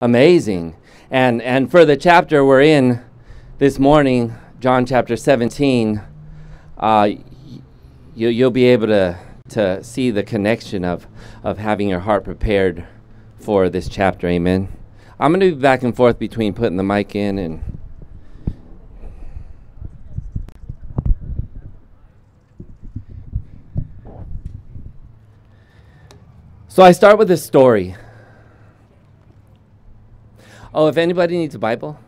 amazing. And and for the chapter we're in this morning, John chapter 17, uh, you, you'll be able to to see the connection of of having your heart prepared for this chapter. Amen. I'm going to be back and forth between putting the mic in and. So I start with this story. Oh, if anybody needs a Bible,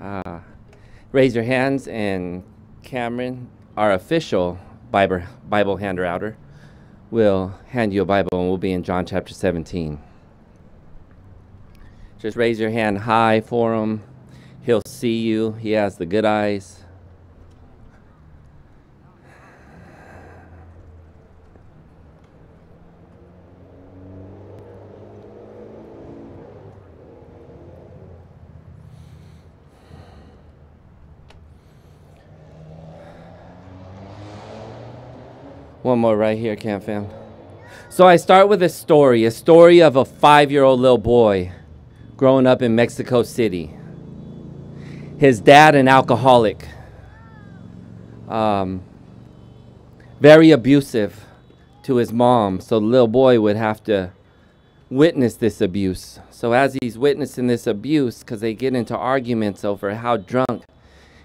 uh, raise your hands, and Cameron, our official Bible, Bible hander outer, will hand you a Bible, and we'll be in John chapter 17. Just raise your hand high for him. He'll see you. He has the good eyes. One more right here, Camp Fam. So I start with a story, a story of a five year old little boy growing up in Mexico City. His dad, an alcoholic, um, very abusive to his mom. So the little boy would have to witness this abuse. So as he's witnessing this abuse, because they get into arguments over how drunk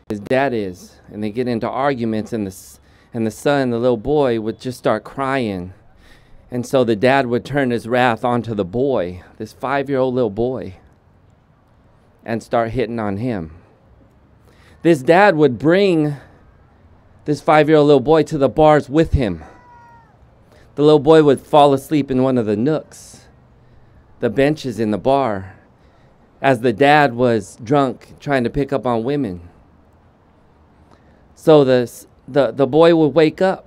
his dad is, and they get into arguments, and the and the son, the little boy, would just start crying. And so the dad would turn his wrath onto the boy, this five year old little boy, and start hitting on him. This dad would bring this five year old little boy to the bars with him. The little boy would fall asleep in one of the nooks, the benches in the bar, as the dad was drunk trying to pick up on women. So the the, the boy would wake up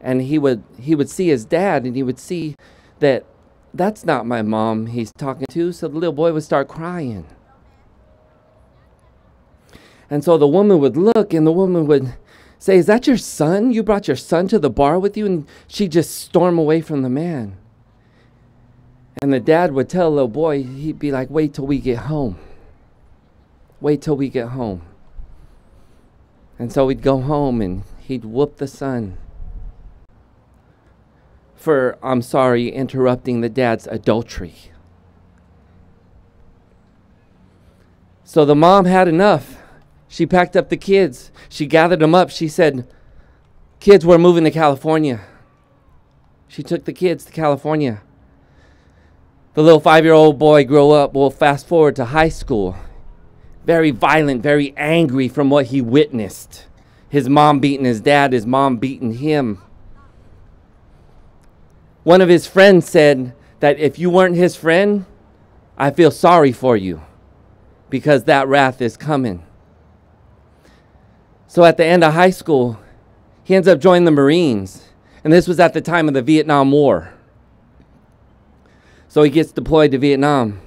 and he would he would see his dad and he would see that that's not my mom he's talking to. So the little boy would start crying. And so the woman would look and the woman would say is that your son? You brought your son to the bar with you? And she just storm away from the man. And the dad would tell the little boy he'd be like wait till we get home. Wait till we get home and so we'd go home and he'd whoop the son for, I'm sorry, interrupting the dad's adultery. So the mom had enough. She packed up the kids. She gathered them up. She said, Kids, we're moving to California. She took the kids to California. The little five year old boy grew up. We'll fast forward to high school very violent, very angry from what he witnessed. His mom beating his dad, his mom beating him. One of his friends said that if you weren't his friend, I feel sorry for you because that wrath is coming. So at the end of high school, he ends up joining the Marines. And this was at the time of the Vietnam War. So he gets deployed to Vietnam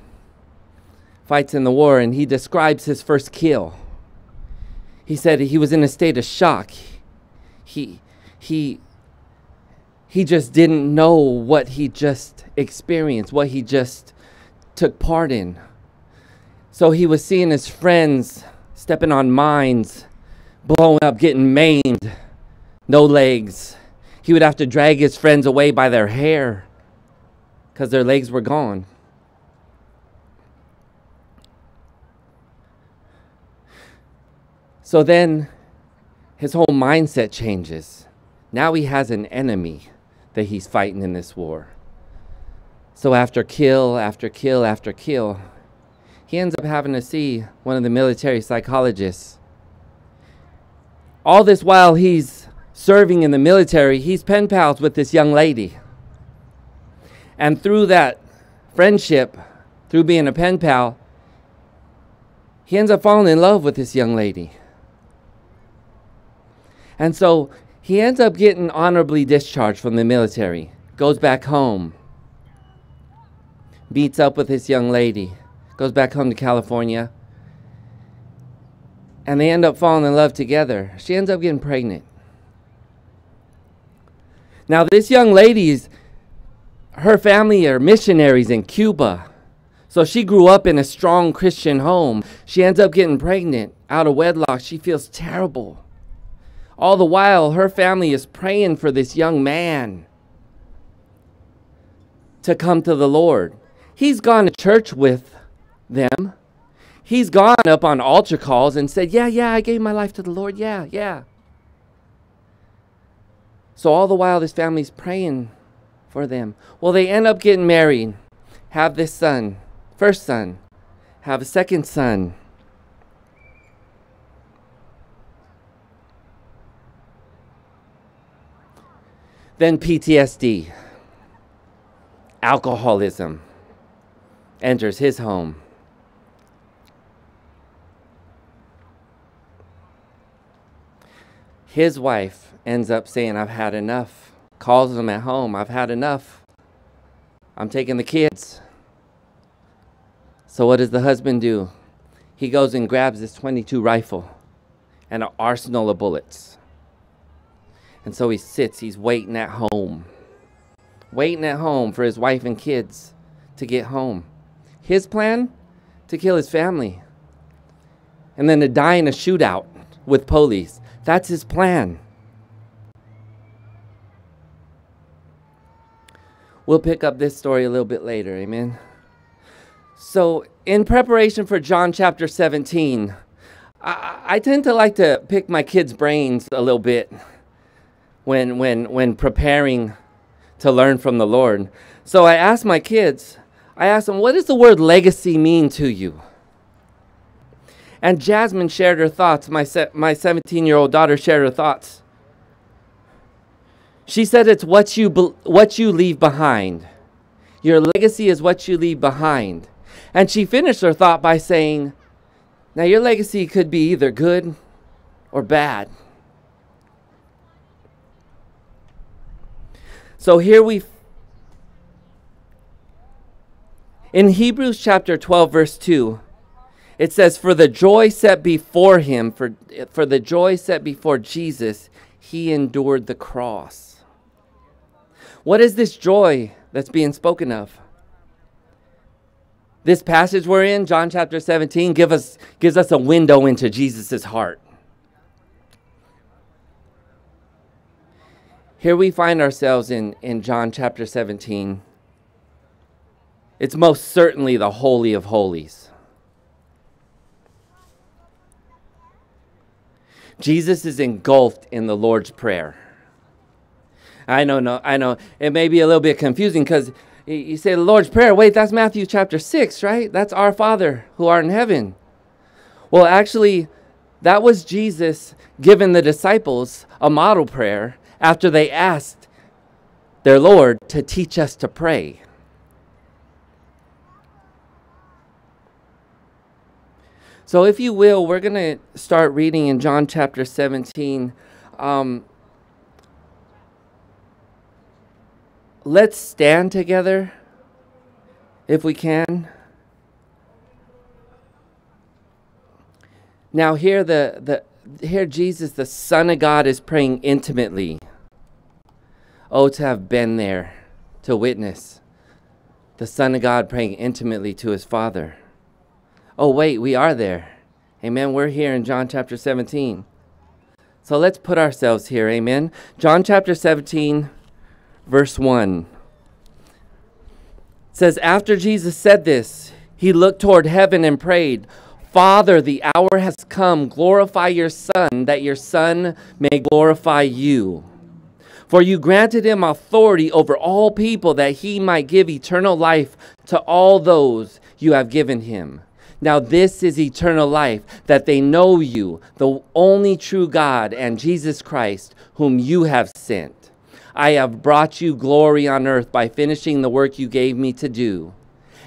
fights in the war, and he describes his first kill. He said he was in a state of shock. He, he, he just didn't know what he just experienced, what he just took part in. So he was seeing his friends stepping on mines, blowing up, getting maimed, no legs. He would have to drag his friends away by their hair because their legs were gone. So then his whole mindset changes. Now he has an enemy that he's fighting in this war. So after kill, after kill, after kill, he ends up having to see one of the military psychologists. All this while he's serving in the military, he's pen pals with this young lady. And through that friendship, through being a pen pal, he ends up falling in love with this young lady. And so he ends up getting honorably discharged from the military, goes back home, meets up with this young lady, goes back home to California, and they end up falling in love together. She ends up getting pregnant. Now, this young lady's, her family are missionaries in Cuba. So she grew up in a strong Christian home. She ends up getting pregnant out of wedlock. She feels terrible. All the while, her family is praying for this young man to come to the Lord. He's gone to church with them. He's gone up on altar calls and said, Yeah, yeah, I gave my life to the Lord. Yeah, yeah. So all the while, this family's praying for them. Well, they end up getting married, have this son, first son, have a second son. Then PTSD, alcoholism enters his home. His wife ends up saying, I've had enough. Calls him at home, I've had enough. I'm taking the kids. So, what does the husband do? He goes and grabs his 22 rifle and an arsenal of bullets. And so he sits, he's waiting at home, waiting at home for his wife and kids to get home. His plan? To kill his family. And then to die in a shootout with police. That's his plan. We'll pick up this story a little bit later. Amen. So, in preparation for John chapter 17, I, I tend to like to pick my kids' brains a little bit when, when, when preparing to learn from the Lord. So, I asked my kids, I asked them, what does the word legacy mean to you? And Jasmine shared her thoughts. My, my 17 year old daughter shared her thoughts. She said it's what you, be- what you leave behind. Your legacy is what you leave behind. And she finished her thought by saying, Now your legacy could be either good or bad. So here we in Hebrews chapter 12 verse 2 it says, For the joy set before him, for, for the joy set before Jesus, he endured the cross. What is this joy that's being spoken of? This passage we're in, John chapter 17, give us, gives us a window into Jesus' heart. Here we find ourselves in, in John chapter 17. It's most certainly the Holy of Holies. Jesus is engulfed in the Lord's Prayer. I know, no, I know. It may be a little bit confusing because you say the Lord's Prayer. Wait, that's Matthew chapter 6, right? That's our Father who art in heaven. Well, actually, that was Jesus giving the disciples a model prayer after they asked their Lord to teach us to pray. So, if you will, we're going to start reading in John chapter 17. Um, let's stand together if we can. Now, here, the, the, here Jesus, the Son of God, is praying intimately. Oh, to have been there to witness the Son of God praying intimately to his Father. Oh, wait, we are there. Amen. We're here in John chapter 17. So let's put ourselves here. Amen. John chapter 17, verse 1 says, After Jesus said this, he looked toward heaven and prayed, Father, the hour has come. Glorify your Son, that your Son may glorify you. For you granted him authority over all people, that he might give eternal life to all those you have given him. Now, this is eternal life, that they know you, the only true God, and Jesus Christ, whom you have sent. I have brought you glory on earth by finishing the work you gave me to do.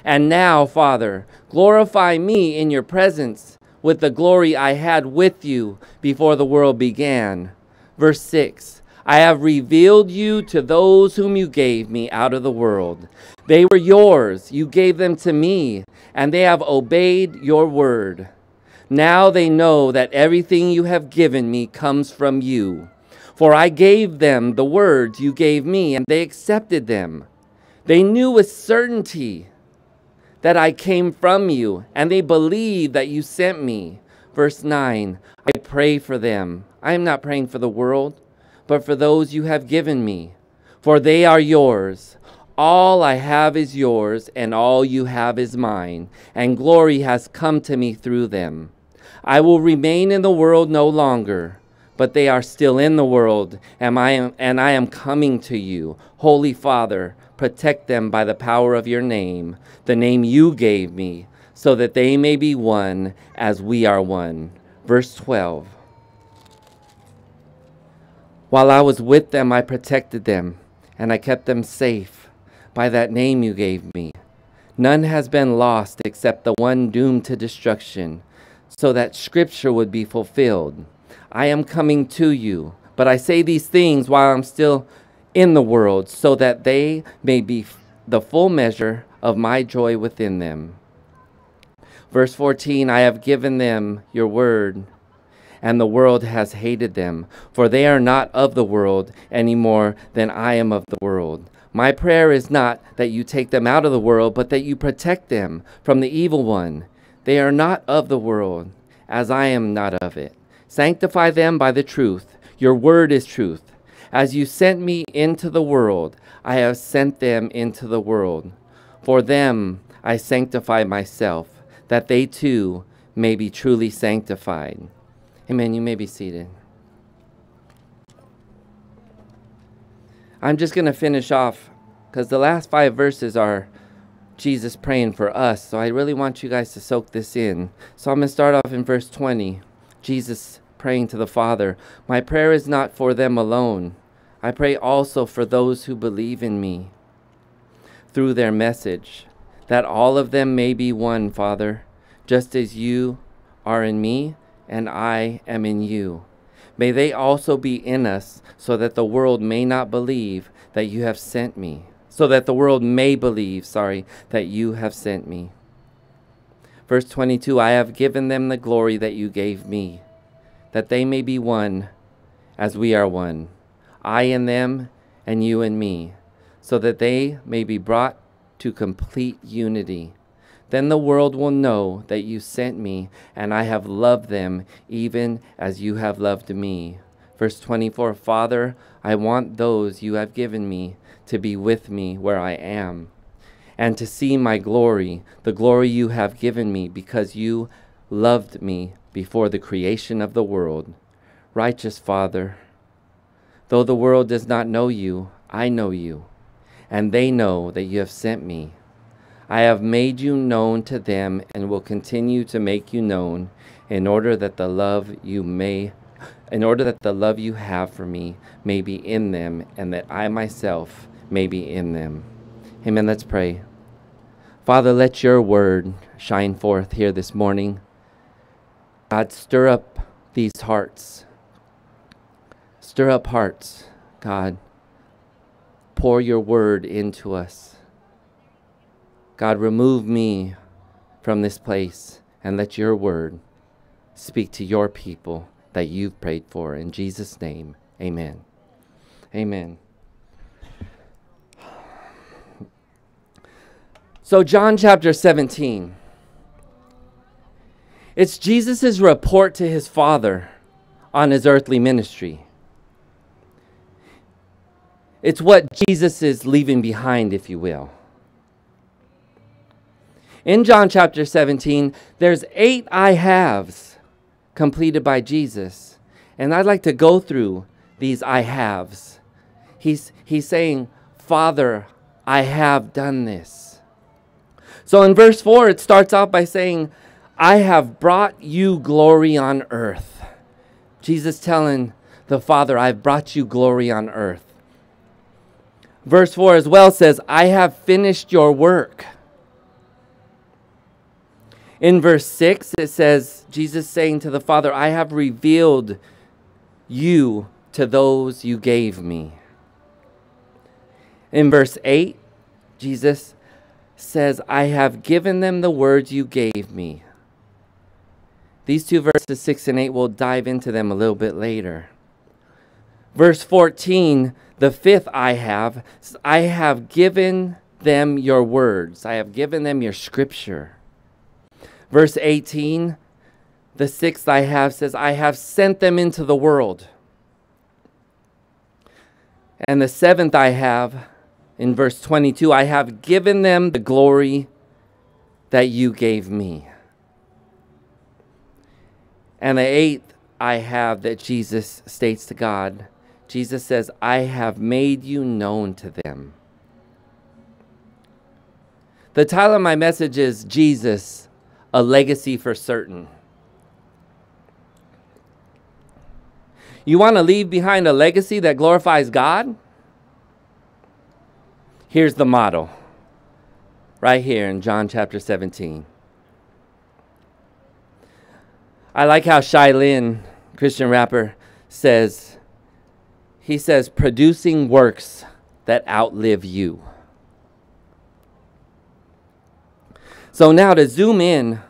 And now, Father, glorify me in your presence with the glory I had with you before the world began. Verse 6 I have revealed you to those whom you gave me out of the world. They were yours, you gave them to me, and they have obeyed your word. Now they know that everything you have given me comes from you. For I gave them the words you gave me, and they accepted them. They knew with certainty that I came from you, and they believe that you sent me. Verse 9 I pray for them. I am not praying for the world, but for those you have given me, for they are yours. All I have is yours, and all you have is mine, and glory has come to me through them. I will remain in the world no longer, but they are still in the world, and I am, and I am coming to you. Holy Father, protect them by the power of your name, the name you gave me, so that they may be one as we are one. Verse 12. While I was with them, I protected them, and I kept them safe by that name you gave me. None has been lost except the one doomed to destruction, so that scripture would be fulfilled. I am coming to you, but I say these things while I'm still in the world, so that they may be the full measure of my joy within them. Verse 14 I have given them your word, and the world has hated them, for they are not of the world any more than I am of the world. My prayer is not that you take them out of the world, but that you protect them from the evil one. They are not of the world, as I am not of it. Sanctify them by the truth. Your word is truth. As you sent me into the world, I have sent them into the world. For them I sanctify myself, that they too may be truly sanctified. Amen. You may be seated. I'm just going to finish off because the last five verses are Jesus praying for us. So I really want you guys to soak this in. So I'm going to start off in verse 20. Jesus praying to the Father, My prayer is not for them alone. I pray also for those who believe in me through their message, that all of them may be one, Father, just as you are in me and I am in you. May they also be in us, so that the world may not believe that you have sent me, so that the world may believe, sorry, that you have sent me. Verse 22 I have given them the glory that you gave me that they may be one as we are one, I in them, and you in me, so that they may be brought to complete unity. Then the world will know that you sent me, and I have loved them even as you have loved me. Verse 24 Father, I want those you have given me to be with me where I am, and to see my glory, the glory you have given me, because you loved me before the creation of the world. Righteous Father, though the world does not know you, I know you, and they know that you have sent me. I have made you known to them and will continue to make you known in order that the love you may in order that the love you have for me may be in them and that I myself may be in them. Amen. Let's pray. Father, let your word shine forth here this morning. God, stir up these hearts. Stir up hearts, God. Pour your word into us. God, remove me from this place and let your word speak to your people that you've prayed for. In Jesus' name, amen. Amen. So, John chapter 17. It's Jesus' report to his Father on his earthly ministry. It's what Jesus is leaving behind, if you will. In John chapter 17, there's eight I haves completed by Jesus. And I'd like to go through these I haves. He's, he's saying, Father, I have done this. So in verse 4, it starts out by saying, I have brought you glory on earth. Jesus telling the Father, I've brought you glory on earth. Verse 4 as well says, I have finished your work. In verse 6, it says, Jesus saying to the Father, I have revealed you to those you gave me. In verse 8, Jesus says, I have given them the words you gave me. These two verses 6 and 8, we'll dive into them a little bit later. Verse 14, the fifth I have, I have given them your words. I have given them your scripture. Verse 18, the sixth I have says, I have sent them into the world. And the seventh I have, in verse 22, I have given them the glory that you gave me. And the eighth I have that Jesus states to God, Jesus says, I have made you known to them. The title of my message is Jesus, a legacy for certain. You want to leave behind a legacy that glorifies God? Here's the model right here in John chapter 17. I like how Shai Linne, Christian rapper, says, he says, producing works that outlive you. So now to zoom in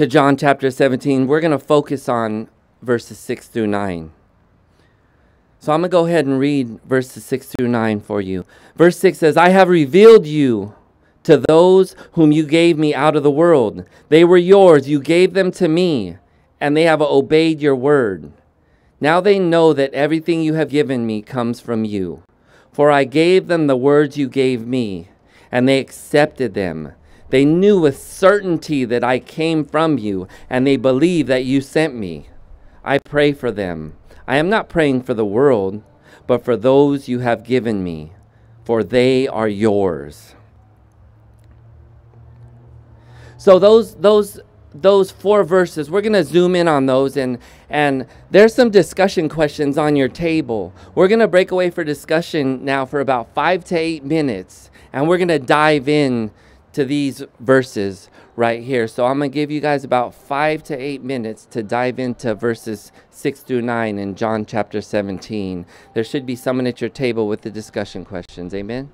to John chapter 17, we're going to focus on verses 6 through 9. So I'm going to go ahead and read verses 6 through 9 for you. Verse 6 says, I have revealed you to those whom you gave me out of the world. They were yours, you gave them to me, and they have obeyed your word. Now they know that everything you have given me comes from you. For I gave them the words you gave me, and they accepted them. They knew with certainty that I came from you, and they believe that you sent me. I pray for them. I am not praying for the world, but for those you have given me, for they are yours. So those those those four verses, we're going to zoom in on those and and there's some discussion questions on your table. We're going to break away for discussion now for about 5 to 8 minutes and we're going to dive in to these verses right here. So I'm going to give you guys about five to eight minutes to dive into verses six through nine in John chapter 17. There should be someone at your table with the discussion questions. Amen.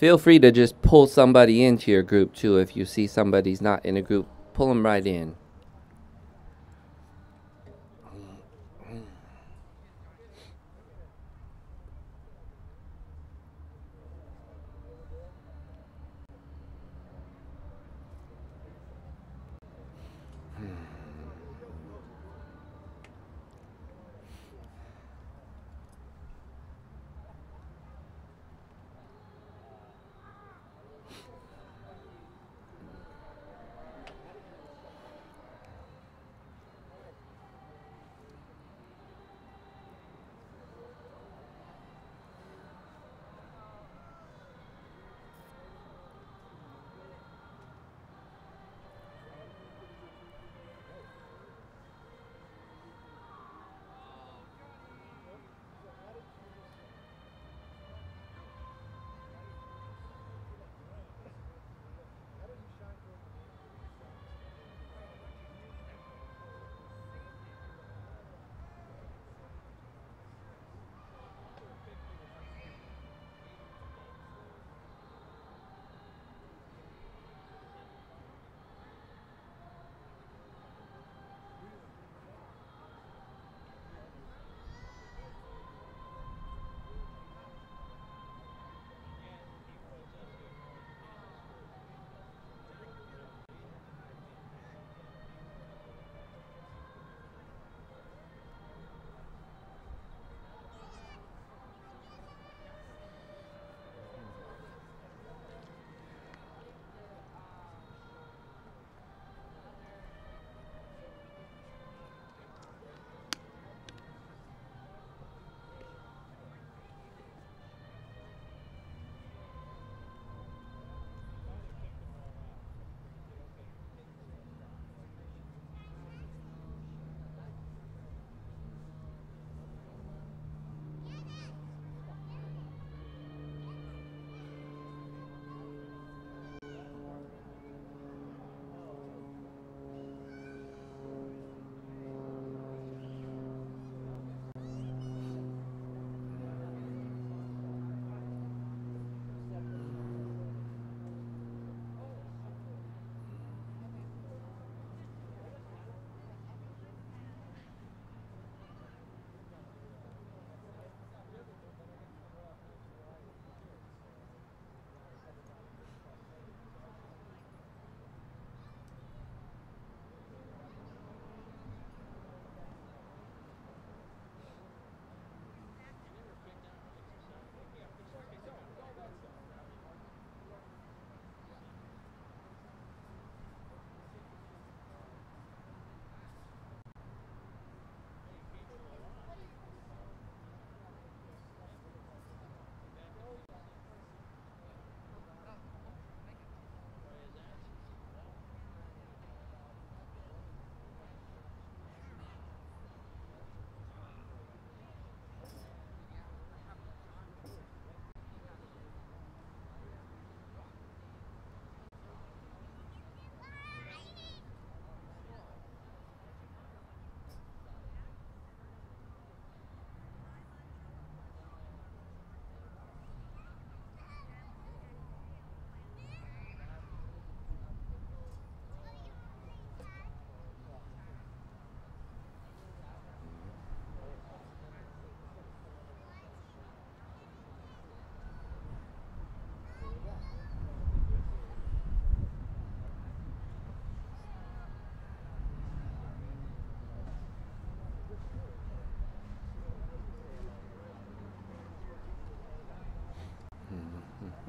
Feel free to just pull somebody into your group too. If you see somebody's not in a group, pull them right in.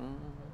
Mm.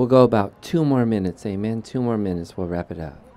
We'll go about two more minutes. Amen. Two more minutes. We'll wrap it up.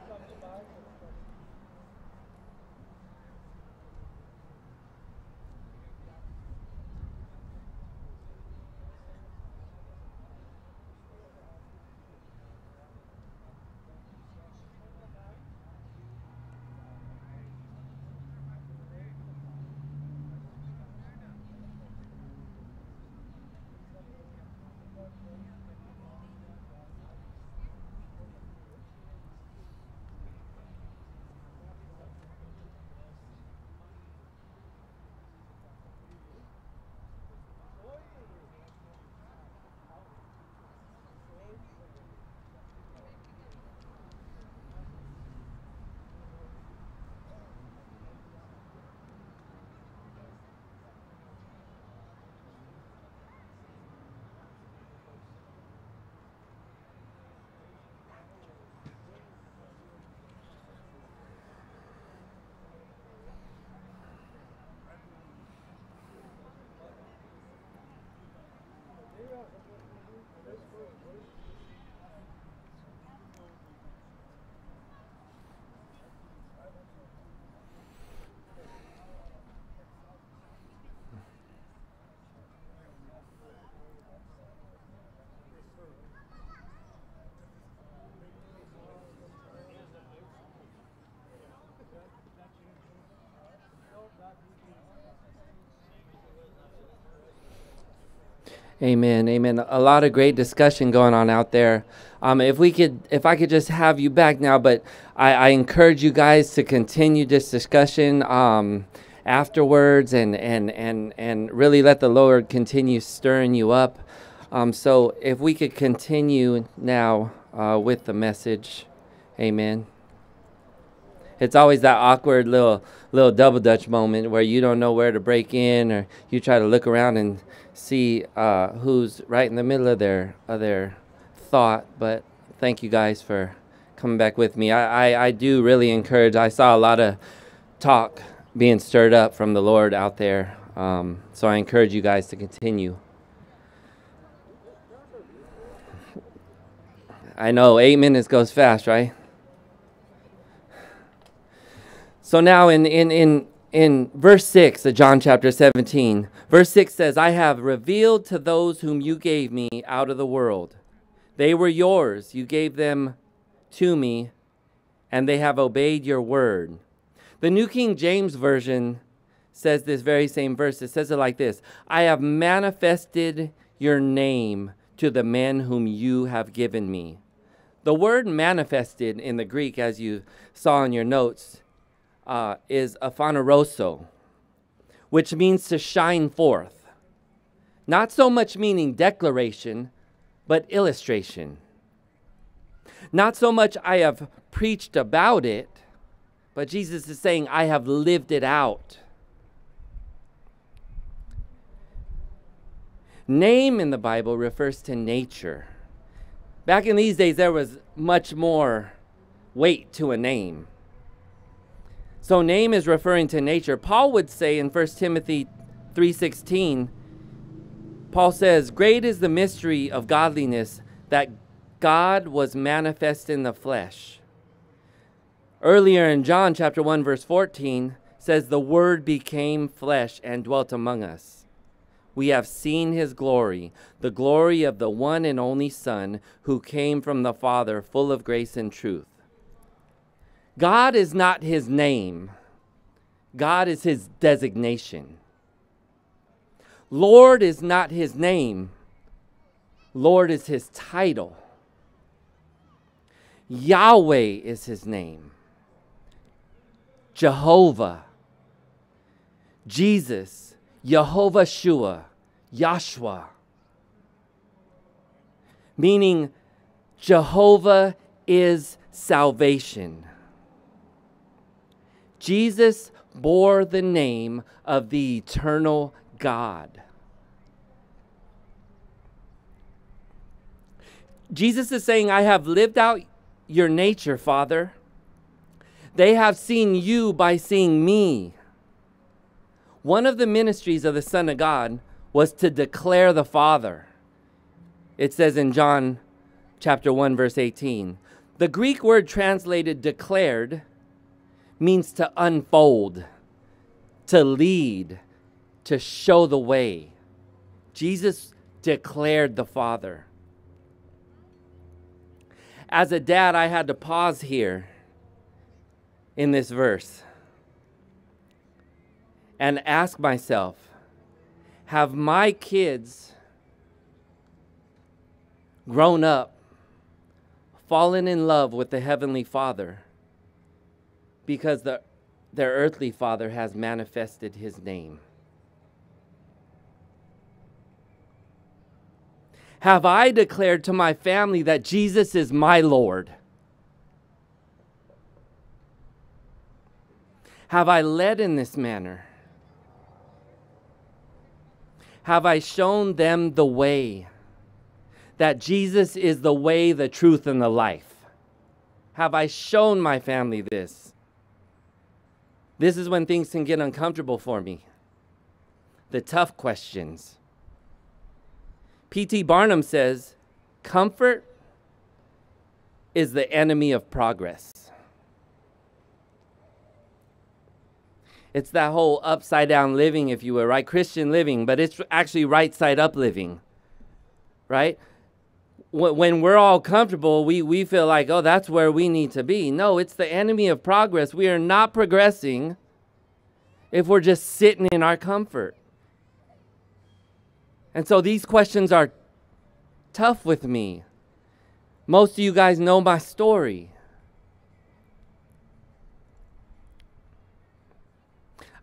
Amen. Amen. A lot of great discussion going on out there. Um, if we could, if I could just have you back now, but I, I encourage you guys to continue this discussion um, afterwards, and and and and really let the Lord continue stirring you up. Um, so if we could continue now uh, with the message, Amen. It's always that awkward little little double dutch moment where you don't know where to break in, or you try to look around and see uh, who's right in the middle of their of their thought. But thank you guys for coming back with me. I, I, I do really encourage. I saw a lot of talk being stirred up from the Lord out there. Um, so I encourage you guys to continue. I know eight minutes goes fast, right? So now in in in in verse 6 of John chapter 17, verse 6 says, I have revealed to those whom you gave me out of the world. They were yours. You gave them to me, and they have obeyed your word. The New King James Version says this very same verse. It says it like this I have manifested your name to the men whom you have given me. The word manifested in the Greek, as you saw in your notes, uh, is aphaneroso, which means to shine forth. Not so much meaning declaration, but illustration. Not so much I have preached about it, but Jesus is saying, I have lived it out. Name in the Bible refers to nature. Back in these days, there was much more weight to a name. So, name is referring to nature. Paul would say in 1 Timothy 3:16, Paul says, "Great is the mystery of godliness that God was manifest in the flesh." Earlier in John chapter 1 verse 14 says the word became flesh and dwelt among us. We have seen his glory, the glory of the one and only Son who came from the Father, full of grace and truth. God is not his name, God is his designation. Lord is not his name, Lord is his title. Yahweh is his name. Jehovah, Jesus, Jehovah Shua, Yahshua. Meaning, Jehovah is salvation. Jesus bore the name of the eternal God. Jesus is saying, I have lived out your nature, Father. They have seen you by seeing me. One of the ministries of the Son of God was to declare the Father. It says in John chapter 1 verse 18. The Greek word translated declared means to unfold, to lead, to show the way. Jesus declared the Father. As a dad, I had to pause here in this verse and ask myself have my kids grown up, fallen in love with the Heavenly Father because the, their earthly father has manifested his name? have I declared to my family that Jesus is my Lord? Have I led in this manner? Have I shown them the way? That Jesus is the way, the truth, and the life? Have I shown my family this? This is when things can get uncomfortable for me. The tough questions. P.T. Barnum says, comfort is the enemy of progress. It's that whole upside down living, if you will, right? Christian living, but it's actually right side up living, right? When we're all comfortable, we, we feel like, oh, that's where we need to be. No, it's the enemy of progress. We are not progressing if we're just sitting in our comfort. And so these questions are tough with me. Most of you guys know my story.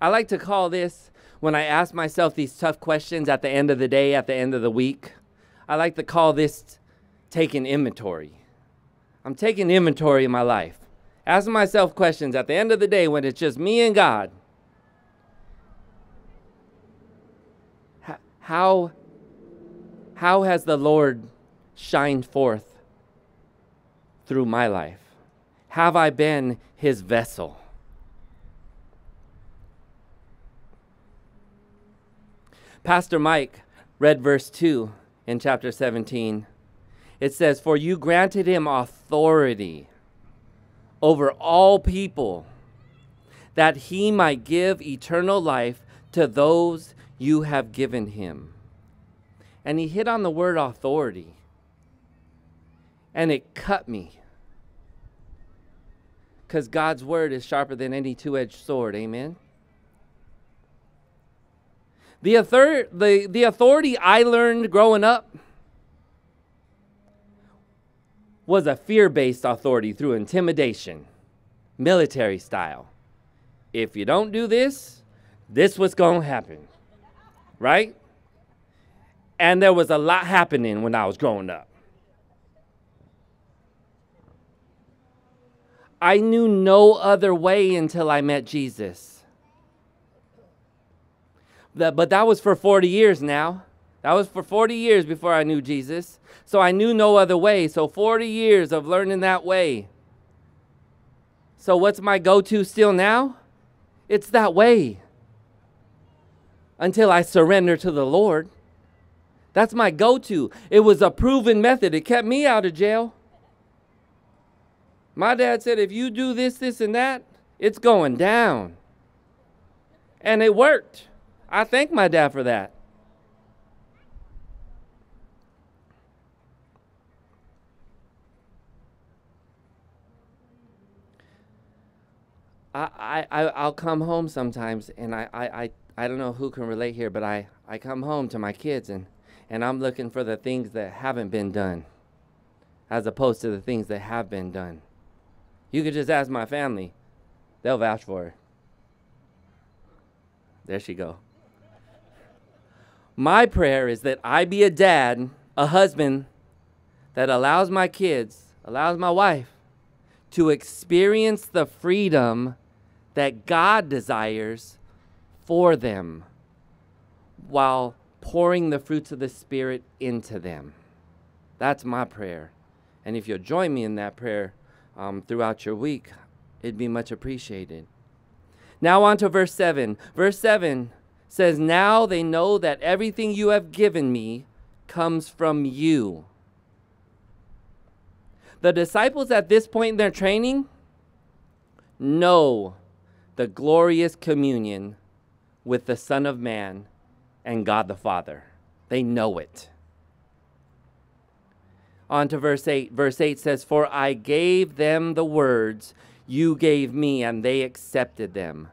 I like to call this when I ask myself these tough questions at the end of the day, at the end of the week. I like to call this taking inventory. I'm taking inventory in my life, asking myself questions at the end of the day when it's just me and God. How how has the Lord shined forth through my life? Have I been his vessel? Pastor Mike read verse 2 in chapter 17. It says, For you granted him authority over all people, that he might give eternal life to those you have given him. And he hit on the word authority. And it cut me. Because God's word is sharper than any two edged sword. Amen. The, author- the, the authority I learned growing up was a fear based authority through intimidation, military style. If you don't do this, this what's going to happen. Right? And there was a lot happening when I was growing up. I knew no other way until I met Jesus. But that was for 40 years now. That was for 40 years before I knew Jesus. So I knew no other way. So 40 years of learning that way. So what's my go to still now? It's that way. until I surrender to the Lord. That's my go to. It was a proven method, it kept me out of jail. My dad said, if you do this, this, and that, it's going down. And it worked. I thank my dad for that. I, I, I'll come home sometimes and I, I, I, I don't know who can relate here, but I, I come home to my kids and, and I'm looking for the things that haven't been done as opposed to the things that have been done. You could just ask my family, they'll vouch for her. There she go. My prayer is that I be a dad, a husband that allows my kids, allows my wife to experience the freedom that God desires for them while pouring the fruits of the Spirit into them. That's my prayer. And if you'll join me in that prayer um, throughout your week, it'd be much appreciated. Now, on to verse 7. Verse 7 says, Now they know that everything you have given me comes from you. The disciples at this point in their training know the glorious communion with the Son of Man and God the Father. They know it. On to verse 8. Verse 8 says, For I gave them the words you gave me, and they accepted them.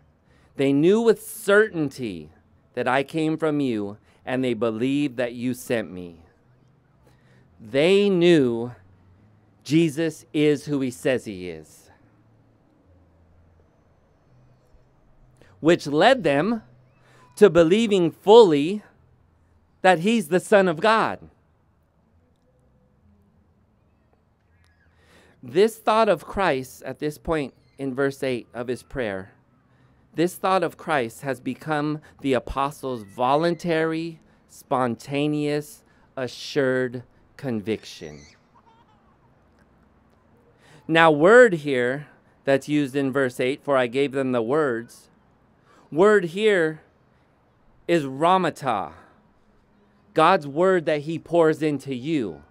They knew with certainty that I came from you, and they believed that you sent me. They knew Jesus is who he says he is. Which led them to believing fully that he's the Son of God. This thought of Christ at this point in verse 8 of his prayer, this thought of Christ has become the apostles' voluntary, spontaneous, assured conviction. Now, word here that's used in verse 8, for I gave them the words, word here is Ramata, God's word that He pours into you.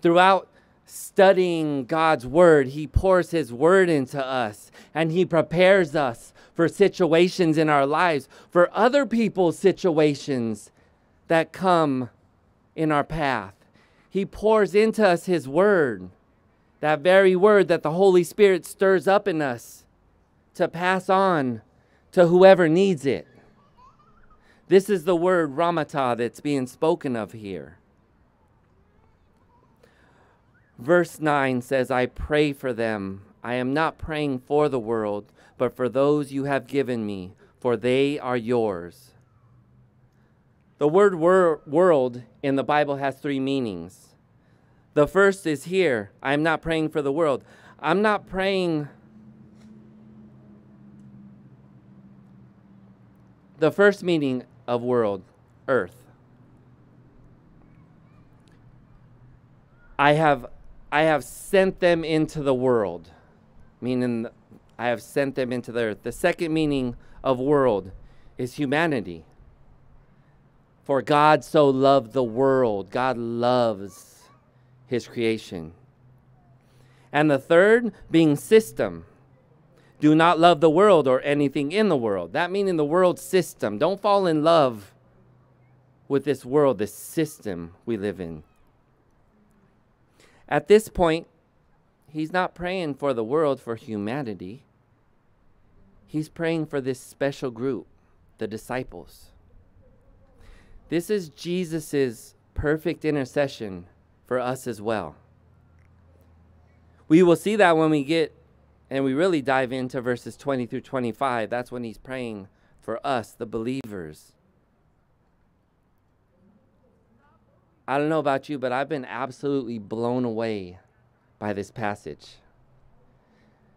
Throughout studying God's word, He pours His word into us and He prepares us for situations in our lives, for other people's situations that come in our path. He pours into us His word, that very word that the Holy Spirit stirs up in us to pass on to whoever needs it. This is the word rhamata that's being spoken of here. Verse 9 says, I pray for them. I am not praying for the world, but for those you have given me, for they are yours. The word wor- world in the Bible has three meanings. The first is here I am not praying for the world. I'm not praying the first meaning of world, earth. I have I have sent them into the world, meaning I have sent them into the earth. The second meaning of world is humanity. For God so loved the world. God loves his creation. And the third being system. Do not love the world or anything in the world. That meaning the world system. Don't fall in love with this world, this system we live in. At this point, he's not praying for the world, for humanity. He's praying for this special group, the disciples. This is Jesus' perfect intercession for us as well. We will see that when we get and we really dive into verses 20 through 25, that's when he's praying for us, the believers. I don't know about you, but I've been absolutely blown away by this passage.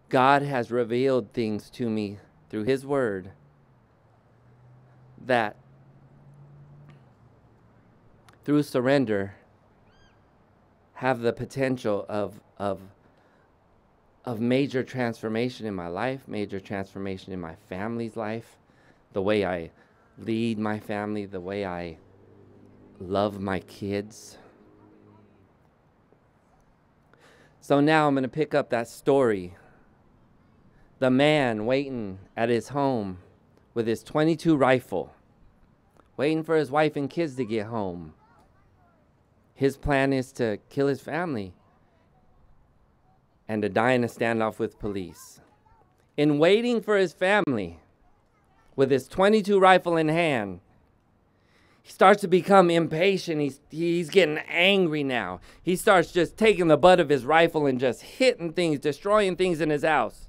God has revealed things to me through His Word that through surrender have the potential of, of of major transformation in my life, major transformation in my family's life, the way I lead my family, the way I love my kids. So now I'm going to pick up that story. The man waiting at his home with his 22 rifle, waiting for his wife and kids to get home. His plan is to kill his family and to die in a standoff with police. In waiting for his family, with his 22 rifle in hand, he starts to become impatient. He's, he's getting angry now. He starts just taking the butt of his rifle and just hitting things, destroying things in his house.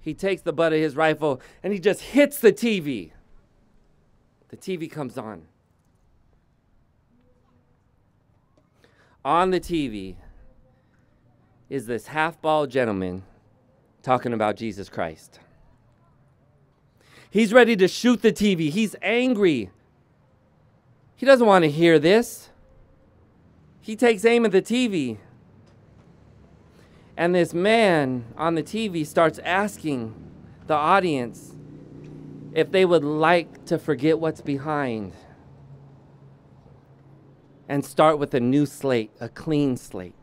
He takes the butt of his rifle and he just hits the TV. The TV comes on. On the TV is this half bald gentleman talking about Jesus Christ. He's ready to shoot the TV. He's angry. He doesn't want to hear this. He takes aim at the TV. And this man on the TV starts asking the audience if they would like to forget what's behind and start with a new slate, a clean slate.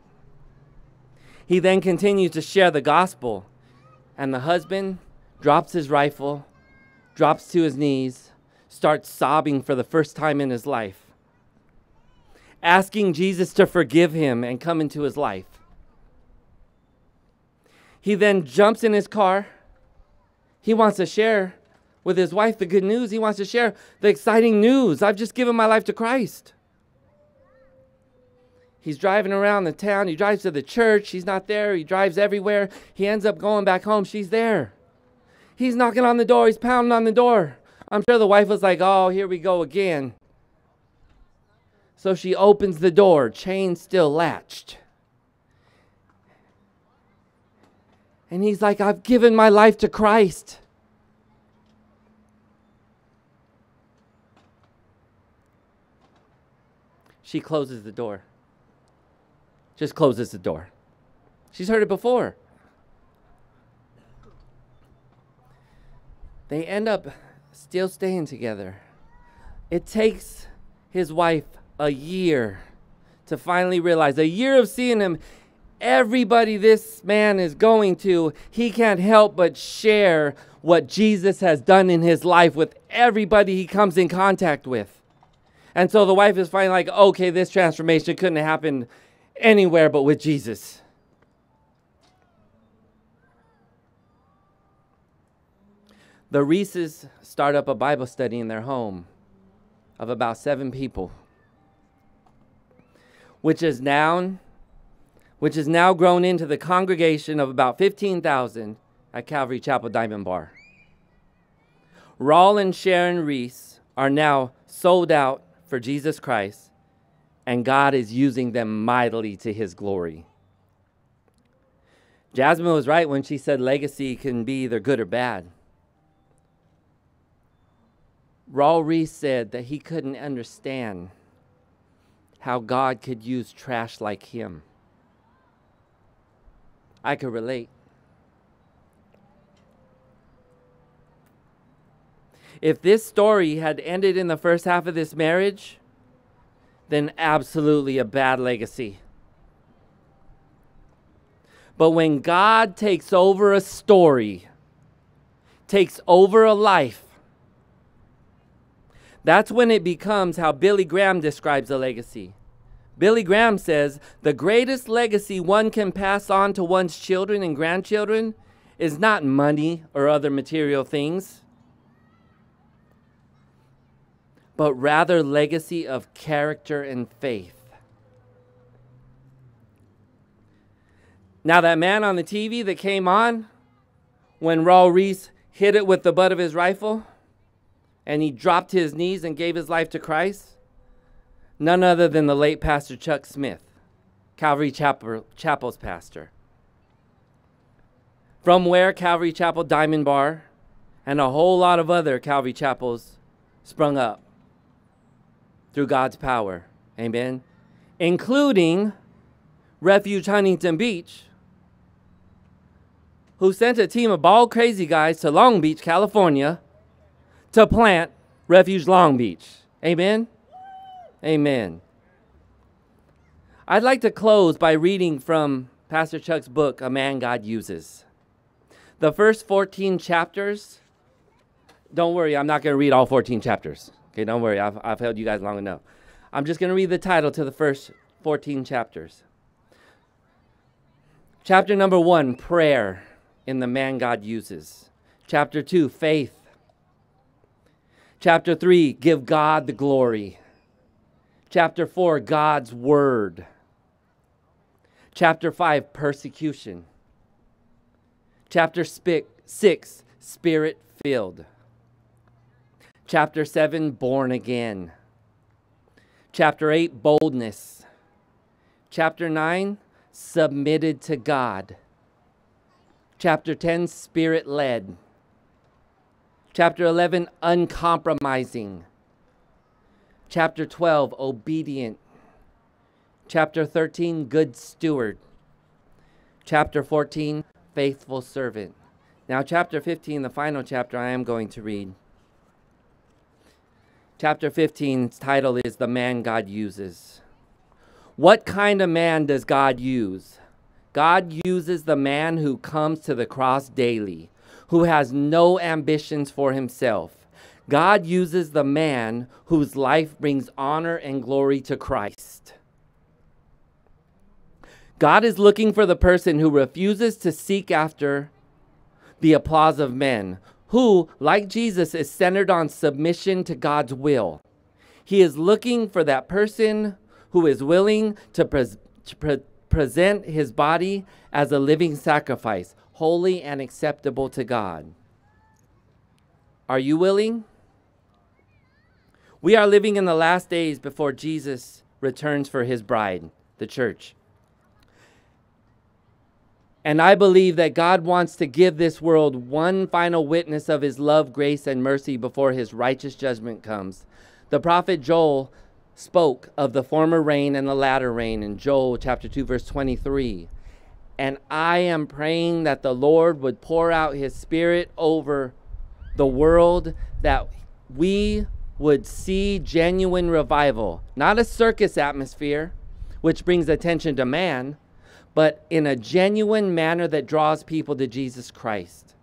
He then continues to share the gospel, and the husband drops his rifle drops to his knees, starts sobbing for the first time in his life, asking Jesus to forgive him and come into his life. He then jumps in his car. He wants to share with his wife the good news. He wants to share the exciting news. I've just given my life to Christ. He's driving around the town. He drives to the church. She's not there. He drives everywhere. He ends up going back home. She's there. He's knocking on the door. He's pounding on the door. I'm sure the wife was like, oh, here we go again. So she opens the door, chain still latched. And he's like, I've given my life to Christ. She closes the door. Just closes the door. She's heard it before. They end up still staying together. It takes his wife a year to finally realize, a year of seeing him, everybody this man is going to, he can't help but share what Jesus has done in his life with everybody he comes in contact with. And so the wife is finally like, okay, this transformation couldn't have happened anywhere but with Jesus. The Rieses start up a Bible study in their home of about seven people, which is now, which is now grown into the congregation of about 15,000 at Calvary Chapel Diamond Bar. Raul and Sharon Ries are now sold out for Jesus Christ, and God is using them mightily to his glory. Jasmine was right when she said legacy can be either good or bad. Raul Ries said that he couldn't understand how God could use trash like him. I could relate. If this story had ended in the first half of this marriage, then absolutely a bad legacy. But when God takes over a story, takes over a life, that's when it becomes how Billy Graham describes a legacy. Billy Graham says the greatest legacy one can pass on to one's children and grandchildren is not money or other material things, but rather legacy of character and faith. Now, that man on the TV that came on when Raul Ries hit it with the butt of his rifle and he dropped his knees and gave his life to Christ? None other than the late Pastor Chuck Smith, Calvary Chapel, Chapel's pastor. From where Calvary Chapel Diamond Bar and a whole lot of other Calvary Chapels sprung up through God's power. Amen. Including Refuge Huntington Beach, who sent a team of bald crazy guys to Long Beach, California to plant Refuge Long Beach. Amen? Amen. I'd like to close by reading from Pastor Chuck's book, A Man God Uses. The first 14 chapters, don't worry, I'm not going to read all 14 chapters. Okay, don't worry, I've, I've held you guys long enough. I'm just going to read the title to the first 14 chapters. Chapter number one prayer in the man God uses. Chapter two faith. Chapter three give God the glory. Chapter four God's word. Chapter five persecution. Chapter six spirit filled. Chapter 7, born again. Chapter 8, boldness. Chapter 9, submitted to God. Chapter 10, spirit led. Chapter 11, uncompromising. Chapter 12, obedient. Chapter 13, good steward. Chapter 14, faithful servant. Now, chapter 15, the final chapter I am going to read. Chapter 15's title is The Man God Uses. What kind of man does God use? God uses the man who comes to the cross daily, who has no ambitions for himself. God uses the man whose life brings honor and glory to Christ. God is looking for the person who refuses to seek after the applause of men, who, like Jesus, is centered on submission to God's will. He is looking for that person who is willing to, pre- to pre- present his body as a living sacrifice, holy and acceptable to God. Are you willing? We are living in the last days before Jesus returns for his bride, the church. And I believe that God wants to give this world one final witness of his love, grace, and mercy before his righteous judgment comes. The prophet Joel spoke of the former rain and the latter rain in Joel chapter 2 verse 23. And I am praying that the Lord would pour out his spirit over the world that we would see genuine revival, not a circus atmosphere which brings attention to man, but in a genuine manner that draws people to Jesus Christ.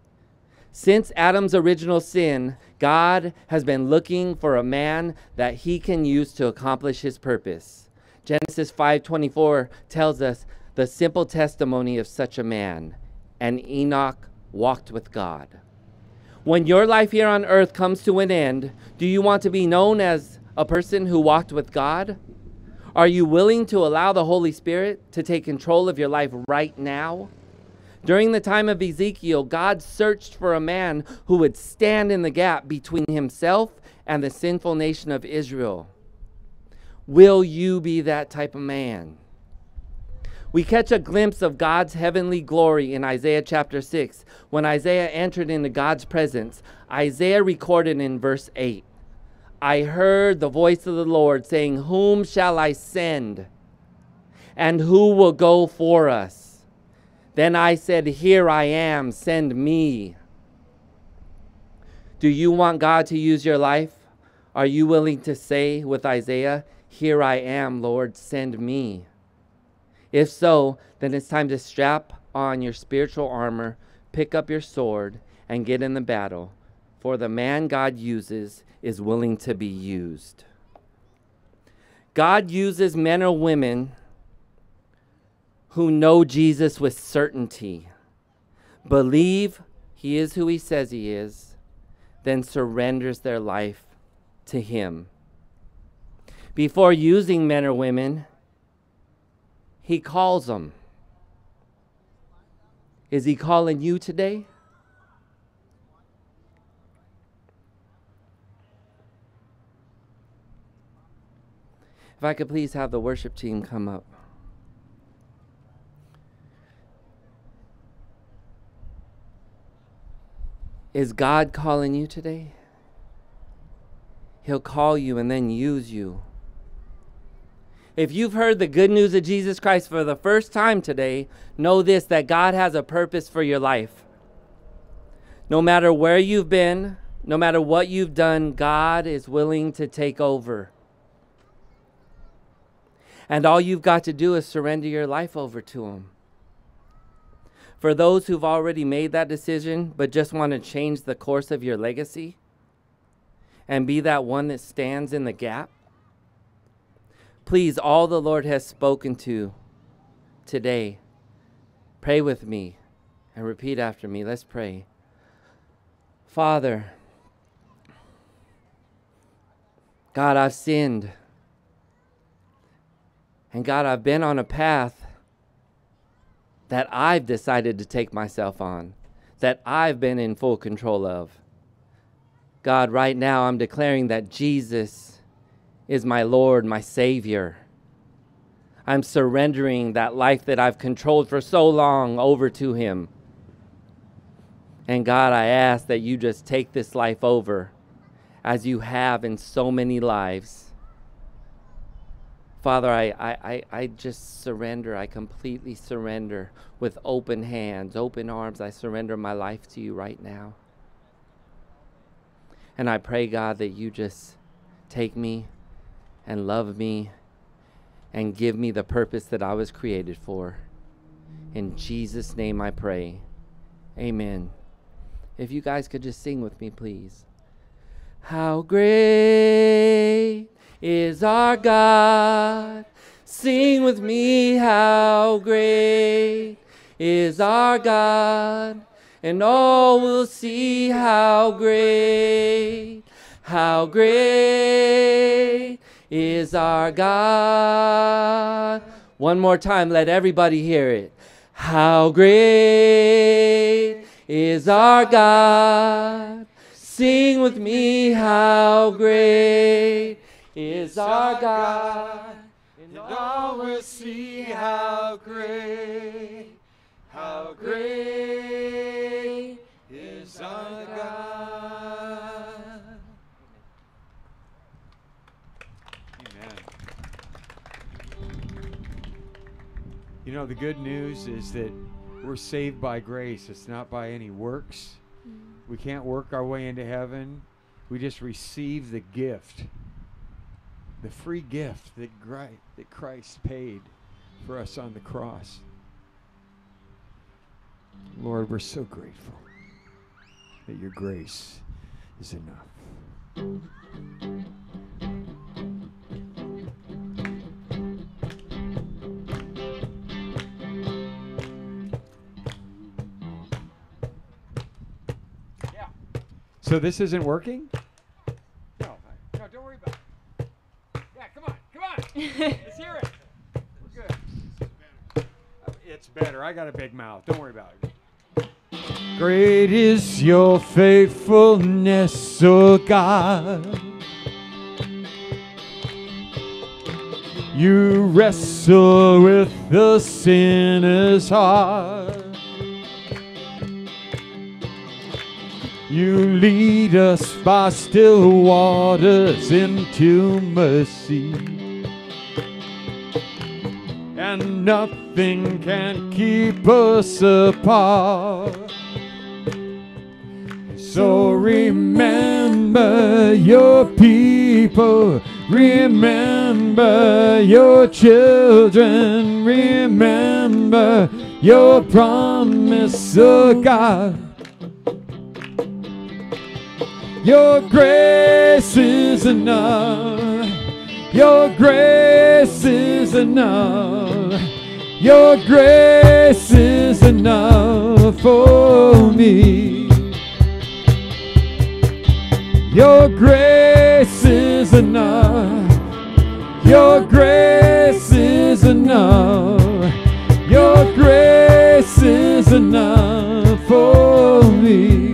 Since Adam's original sin, God has been looking for a man that he can use to accomplish his purpose. Genesis 5:24 tells us the simple testimony of such a man, and Enoch walked with God. When your life here on earth comes to an end, do you want to be known as a person who walked with God? Are you willing to allow the Holy Spirit to take control of your life right now? During the time of Ezekiel, God searched for a man who would stand in the gap between himself and the sinful nation of Israel. Will you be that type of man? We catch a glimpse of God's heavenly glory in Isaiah chapter 6. When Isaiah entered into God's presence, Isaiah recorded in verse 8 I heard the voice of the Lord saying, Whom shall I send? And who will go for us? Then I said, Here I am, send me. Do you want God to use your life? Are you willing to say with Isaiah, Here I am, Lord, send me? If so, then it's time to strap on your spiritual armor, pick up your sword, and get in the battle. For the man God uses is willing to be used. God uses men or women who know Jesus with certainty, believe he is who he says he is, then surrenders their life to him. Before using men or women, he calls them. Is he calling you today? If I could please have the worship team come up. Is God calling you today? He'll call you and then use you. If you've heard the good news of Jesus Christ for the first time today, know this that God has a purpose for your life. No matter where you've been, No matter what you've done, God is willing to take over. And all you've got to do is surrender your life over to Him. For those who've already made that decision but just want to change the course of your legacy and be that one that stands in the gap, please, all the Lord has spoken to today, pray with me and repeat after me. Let's pray. Father, God, I've sinned. And God, I've been on a path that I've decided to take myself on, that I've been in full control of. God, right now I'm declaring that Jesus is my Lord, my Savior. I'm surrendering that life that I've controlled for so long over to Him. And God, I ask that you just take this life over as you have in so many lives. Father, I, I, I just surrender. I completely surrender with open hands, open arms. I surrender my life to you right now. And I pray, God, that you just take me and love me and give me the purpose that I was created for. In Jesus' name I pray. Amen. If you guys could just sing with me, please. How great is our God. Sing with me, how great is our God. And all will see how great, how great is our God. One more time, let everybody hear it. How great is our God. Sing with me, how great is our God. And all will see how great, how great is our God. Amen. You know, the good news is that we're saved by grace. It's not by any works. Mm. We can't work our way into heaven. We just receive the gift the free gift that, that Christ paid for us on the cross. Lord, we're so grateful that your grace is enough. Yeah. So this isn't working? Let's hear it. We're good. It's better. I got a big mouth. Don't worry about it. Great is your faithfulness, O oh God. You wrestle with the sinner's heart. You lead us by still waters into mercy and nothing can keep us apart. So remember your people, remember your children, remember your promise, oh God. Your grace is enough. Your grace is enough. Your grace is enough for me. Your grace is enough. Your grace is enough. Your grace is enough for me.